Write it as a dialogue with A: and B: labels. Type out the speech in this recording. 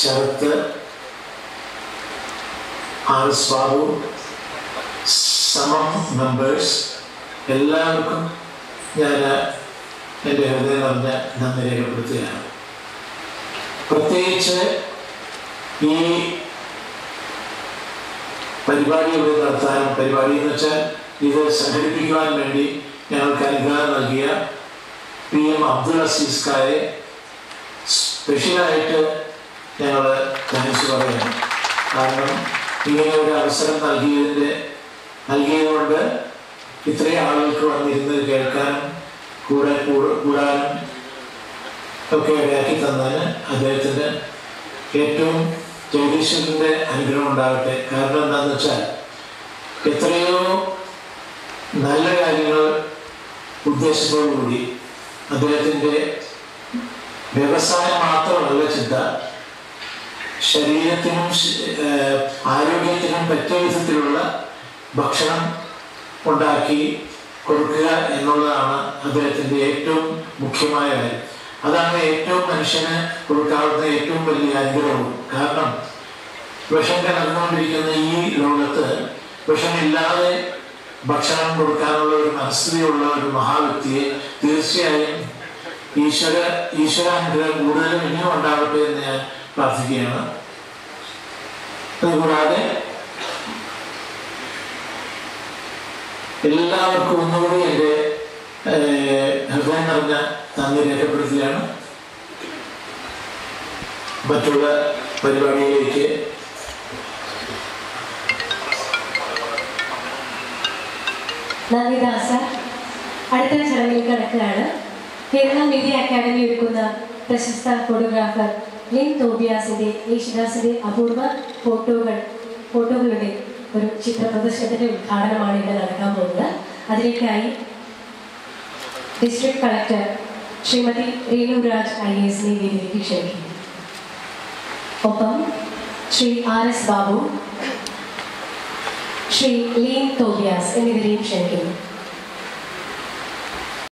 A: Sarath R S Babu സമം members എല്ലാവർക്കും ഞാൻ എന്റെ ഹൃദയം നിറഞ്ഞ നന്ദി രേഖപ്പെടുത്തുകയാണ്. പ്രത്യേകിച്ച് ഈ പരിപാടി ഇവിടെ നടത്താൻ പരിപാടി എന്ന് വെച്ചാൽ ഇത് സംഘടിപ്പിക്കുവാൻ വേണ്ടി ഞങ്ങൾക്ക് അനുഗ്രഹം നൽകിയ പി എം അബ്ദുൾ അസീസ് കായെ സ്പെഷ്യലായിട്ട് ഞങ്ങൾ താങ്ക്സ് പറയണം. കാരണം ഇങ്ങനെ ഒരു അവസരം നൽകിയതിന്റെ നൽകിയതുകൊണ്ട് ഇത്രയും ആളുകൾക്ക് വന്നിരുന്ന് കേൾക്കാനും കൂടെ കൂട- കൂടാനും ഒക്കെ ഇടയാക്കി തന്നതിന് അദ്ദേഹത്തിന് ഏറ്റവും ജഗദീശ്വരന്റെ അനുഗ്രഹം ഉണ്ടാകട്ടെ. കാരണം എന്താണെന്ന് വെച്ചാൽ എത്രയോ നല്ല കാര്യങ്ങൾ ഉദ്ദേശത്തോടുകൂടി അദ്ദേഹത്തിന്റെ വ്യവസായം മാത്രമല്ല ചിന്ത ശരീരത്തിനും ആരോഗ്യത്തിനും പറ്റിയ വിധത്തിലുള്ള ഭക്ഷണം ഉണ്ടാക്കി കൊടുക്കുക എന്നുള്ളതാണ് അദ്ദേഹത്തിന്റെ ഏറ്റവും മുഖ്യമായ കാര്യം. അതാണ് ഏറ്റവും മനുഷ്യന് കൊടുക്കാവുന്ന ഏറ്റവും വലിയ അനുഗ്രഹവും. കാരണം വിഷം കലർന്നുകൊണ്ടിരിക്കുന്ന ഈ ലോകത്ത് വിഷമില്ലാതെ ഭക്ഷണം കൊടുക്കാനുള്ള ഒരു മനസ്ഥിതിയുള്ള ഒരു മഹാവ്യക്തിയെ തീർച്ചയായും ഈശ്വര ഈശ്വരാനുഗ്രഹം കൂടുതലും ഇനിയും ഉണ്ടാവട്ടെ എന്ന് ഞാൻ പ്രാർത്ഥിക്കുകയാണ്. അതുകൂടാതെ എല്ലാവർക്കും ഒന്നുകൂടി എന്റെ ഹൃദയം നിറഞ്ഞ നന്ദി രേഖപ്പെടുത്തുകയാണ്. മറ്റുള്ള പരിപാടിയിലേക്ക്
B: നന്ദിദാസ അടുത്ത ചടങ്ങിൽ കിടക്കുകയാണ്. കേരള മീഡിയ അക്കാദമി ഒരുക്കുന്ന പ്രശസ്ത ഫോട്ടോഗ്രാഫർ ലിൻ തോബിയാസിന്റെ യേശുദാസിന്റെ അപൂർവ ഫോട്ടോകൾ ഫോട്ടോകളുടെ ഒരു ചിത്ര പ്രദർശനത്തിന്റെ ഉദ്ഘാടനമാണ് ഇവിടെ നടക്കാൻ പോകുന്നത്. അതിലേക്കായി district collector Shrimati Renuraj I എസിനെ വേദിയിലേക്ക് ക്ഷണിക്കുന്നു. ഒപ്പം ശ്രീ ആർ എസ് ബാബു ശ്രീ ലീൻ തോബിയാസ് എന്നിവരെയും ക്ഷണിക്കുന്നു.